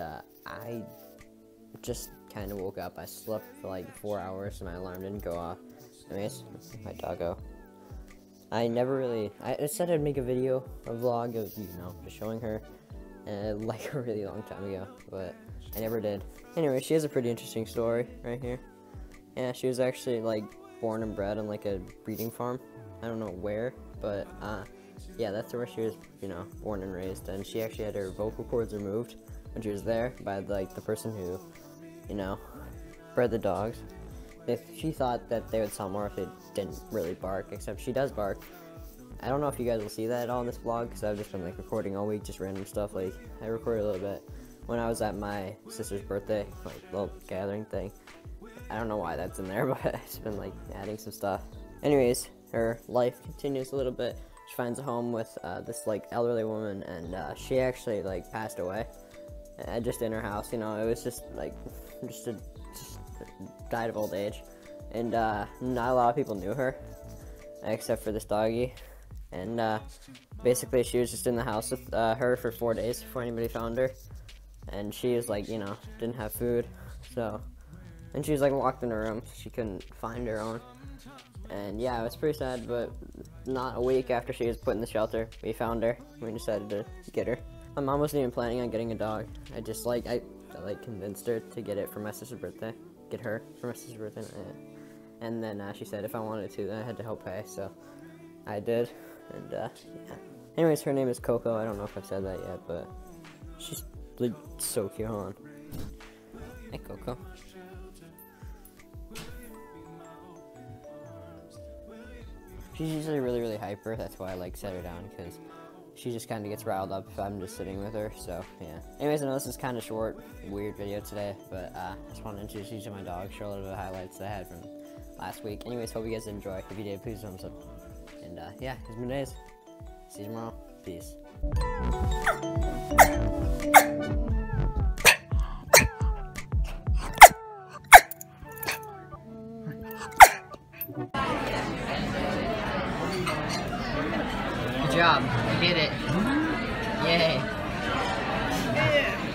uh, I just kind of woke up. I slept for like four hours, and my alarm didn't go off. Anyways, my doggo. I never really. I said I'd make a video, a vlog of you know just showing her, uh, like a really long time ago, but I never did. Anyway, she has a pretty interesting story right here. Yeah, she was actually like born and bred on like a breeding farm. I don't know where, but uh, yeah, that's where she was, you know, born and raised. And she actually had her vocal cords removed she was there by like the person who, you know, bred the dogs. If she thought that they would sound more if it didn't really bark, except she does bark. I don't know if you guys will see that at all in this vlog because I've just been like recording all week, just random stuff. Like I recorded a little bit when I was at my sister's birthday, like little gathering thing. I don't know why that's in there, but I've been like adding some stuff. Anyways, her life continues a little bit she finds a home with uh, this like elderly woman, and uh, she actually like passed away, uh, just in her house. You know, it was just like just a, just died of old age, and uh, not a lot of people knew her, except for this doggy, and uh, basically she was just in the house with uh, her for four days before anybody found her, and she was like you know didn't have food, so. And she was like locked in her room. She couldn't find her own. And yeah, it was pretty sad, but not a week after she was put in the shelter, we found her. We decided to get her. My mom wasn't even planning on getting a dog. I just like I, I like convinced her to get it for my sister's birthday. Get her for my sister's birthday. And then uh, she said if I wanted to, then I had to help pay. So I did. And uh, yeah. Anyways, her name is Coco. I don't know if I've said that yet, but she's like so cute. Hold on. Hey, Coco. She's usually really, really hyper. That's why I like set her down because she just kind of gets riled up if I'm just sitting with her. So yeah. Anyways, I know this is kind of short, weird video today, but uh, I just wanted to introduce you to my dog, show a little bit of highlights that I had from last week. Anyways, hope you guys enjoy. If you did, please thumbs up. And uh, yeah, it's been days. See you tomorrow. Peace. job. I did it. Yay. Yeah.